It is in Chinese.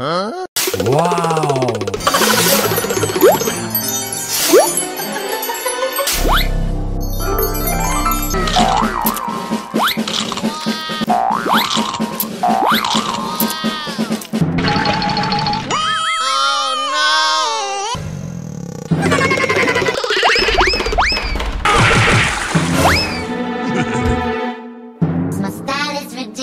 哇哦